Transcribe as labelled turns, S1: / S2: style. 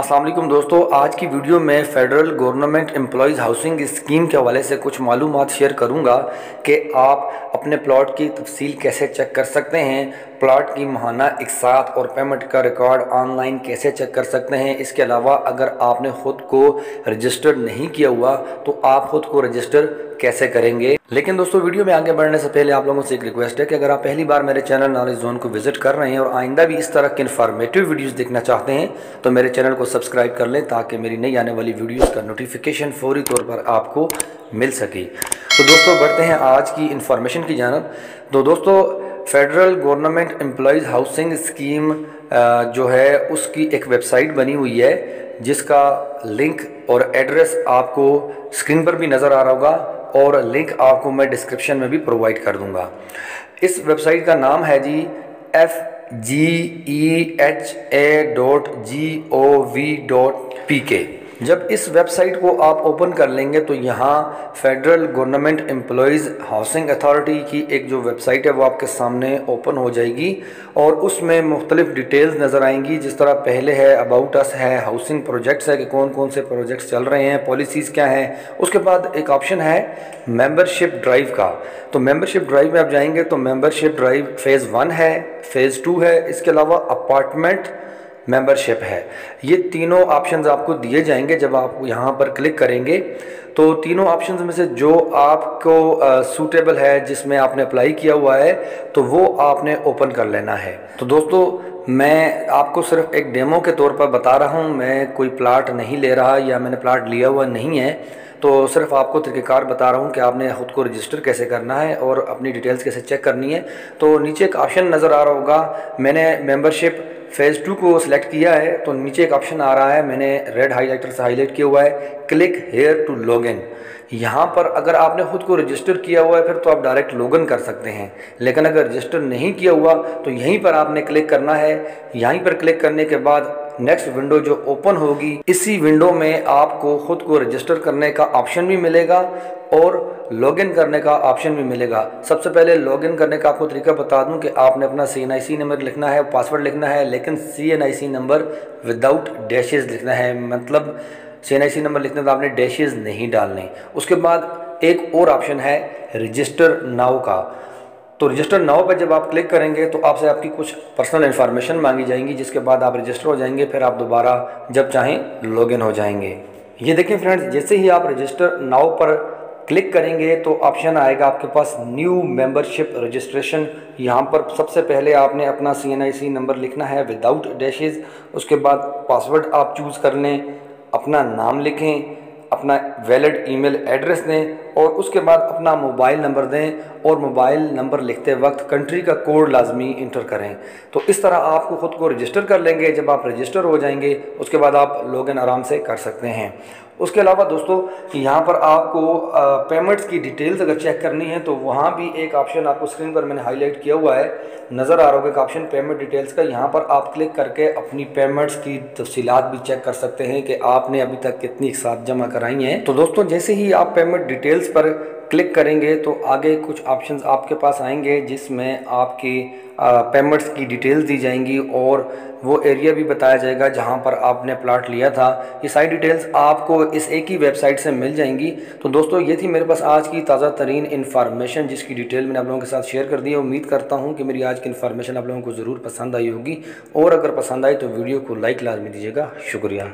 S1: वालेकुम दोस्तों, आज की वीडियो में federal government employees housing scheme के हवाले से कुछ मालूम शेयर करूँगा कि आप अपने प्लॉट की तफसील कैसे चेक कर सकते हैं प्लॉट की महाना साथ और पेमेंट का रिकॉर्ड ऑनलाइन कैसे चेक कर सकते हैं? इसके अलावा अगर आपने ख़ुद को रजिस्टर नहीं किया हुआ तो आप ख़ुद को रजिस्टर कैसे करेंगे? लेकिन दोस्तों, वीडियो में आगे बढ़ने से पहले आप लोगों से एक रिक्वेस्ट है कि अगर आप पहली बार मेरे चैनल नॉलेज जोन को विज़िट कर रहे हैं और आइंदा भी इस तरह के इन्फॉर्मेटिव वीडियोस देखना चाहते हैं तो मेरे चैनल को सब्सक्राइब कर लें ताकि मेरी नई आने वाली वीडियोस का नोटिफिकेशन फौरी तौर पर आपको मिल सके। तो दोस्तों, बढ़ते हैं आज की इन्फॉर्मेशन की जानब। तो दोस्तों federal government employees housing scheme जो है, उसकी एक वेबसाइट बनी हुई है, जिसका लिंक और एड्रेस आपको स्क्रीन पर भी नज़र आ रहा होगा और लिंक आपको मैं डिस्क्रिप्शन में भी प्रोवाइड कर दूँगा। इस वेबसाइट का नाम है G F G E H A dot G O V dot P K जब इस वेबसाइट को आप ओपन कर लेंगे तो यहाँ federal government employees housing authority की एक जो वेबसाइट है वो आपके सामने ओपन हो जाएगी और उसमें मुख्तलिफ़ डिटेल्स नज़र आएँगी, जिस तरह पहले है अबाउट अस है हाउसिंग प्रोजेक्ट्स है कि कौन कौन से प्रोजेक्ट्स चल रहे हैं पॉलिसीज़ क्या हैं। उसके बाद एक ऑप्शन है मेम्बरशिप ड्राइव का। तो मेम्बरशिप ड्राइव में आप जाएँगे तो मेम्बरशिप ड्राइव फ़ेज़ वन है फ़ेज़ टू है। इसके अलावा अपार्टमेंट मेंबरशिप है। ये तीनों ऑप्शंस आपको दिए जाएँगे जब आप यहाँ पर क्लिक करेंगे। तो तीनों ऑप्शंस में से जो आपको सूटेबल है, जिसमें आपने अप्लाई किया हुआ है तो वो आपने ओपन कर लेना है। तो दोस्तों, मैं आपको सिर्फ़ एक डेमो के तौर पर बता रहा हूँ। मैं कोई प्लाट नहीं ले रहा या मैंने प्लाट लिया हुआ नहीं है। तो सिर्फ़ आपको तरीक़ेकार बता रहा हूँ कि आपने ख़ुद को रजिस्टर कैसे करना है और अपनी डिटेल्स कैसे चेक करनी है। तो नीचे एक ऑप्शन नज़र आ रहा होगा। मैंने मेंबरशिप फ़ेज़ टू को सिलेक्ट किया है तो नीचे एक ऑप्शन आ रहा है, मैंने रेड हाईलाइटर से हाईलाइट किया हुआ है click here to log in यहाँ पर अगर आपने ख़ुद को रजिस्टर किया हुआ है, फिर तो आप डायरेक्ट लॉगिन कर सकते हैं. लेकिन अगर रजिस्टर नहीं किया हुआ तो यहीं पर आपने क्लिक करना है. यहीं पर क्लिक करने के बाद नेक्स्ट विंडो जो ओपन होगी, इसी विंडो में आपको खुद को रजिस्टर करने का ऑप्शन भी मिलेगा और लॉगिन करने का ऑप्शन भी मिलेगा। सबसे पहले लॉगिन करने का आपको तरीका बता दूँ कि आपने अपना सी एन आई सी नंबर लिखना है पासवर्ड लिखना है, लेकिन C N I C number without dashes लिखना है। मतलब सी एन आई सी नंबर लिखने तो आपने डैशेज नहीं डालने। उसके बाद एक और ऑप्शन है रजिस्टर नाउ का। तो रजिस्टर नाव पर जब आप क्लिक करेंगे तो आपसे आपकी कुछ पर्सनल इन्फॉर्मेशन मांगी जाएँगी, जिसके बाद आप रजिस्टर हो जाएँगे, फिर आप दोबारा जब चाहें लॉगिन हो जाएँगे। ये देखें फ्रेंड्स जैसे ही आप रजिस्टर नाव पर क्लिक करेंगे तो ऑप्शन आएगा आपके पास न्यू मेंबरशिप रजिस्ट्रेशन यहाँ पर सबसे पहले आपने अपना सीएनआईसी नंबर लिखना है विदाउट डैशेज उसके बाद पासवर्ड आप चूज़ कर लें, अपना नाम लिखें, अपना वैलिड ईमेल एड्रेस दें और उसके बाद अपना मोबाइल नंबर दें और मोबाइल नंबर लिखते वक्त कंट्री का कोड लाजमी इंटर करें। तो इस तरह आपको ख़ुद को रजिस्टर कर लेंगे, जब आप रजिस्टर हो जाएँगे, उसके बाद आप लॉगिन आराम से कर सकते हैं। उसके अलावा दोस्तों, यहाँ पर आपको पेमेंट्स की डिटेल्स अगर चेक करनी है तो वहाँ भी एक ऑप्शन आपको स्क्रीन पर मैंने हाईलाइट किया हुआ है। नज़र आ रहा होगा एक ऑप्शन पेमेंट डिटेल्स का, यहाँ पर आप क्लिक करके अपनी पेमेंट्स की तफसीलात भी चेक कर सकते हैं कि आपने अभी तक कितनी एक साथ जमा कराई हैं। तो दोस्तों, जैसे ही आप पेमेंट डिटेल्स पर क्लिक करेंगे तो आगे कुछ ऑप्शंस आपके पास आएँगे जिसमें आपकी पेमेंट्स की डिटेल्स दी जाएँगी और वो एरिया भी बताया जाएगा जहाँ पर आपने प्लाट लिया था। ये सारी डिटेल्स आपको इस एक ही वेबसाइट से मिल जाएँगी। तो दोस्तों, ये थी मेरे पास आज की ताज़ा तरीन इन्फॉर्मेशन जिसकी डिटेल मैंने आप लोगों के साथ शेयर कर दी है। उम्मीद करता हूँ कि मेरी आज की इन्फॉर्मेशन आप लोगों को ज़रूर पसंद आई होगी। और अगर पसंद आई तो वीडियो को लाइक लाजमी दीजिएगा। शुक्रिया।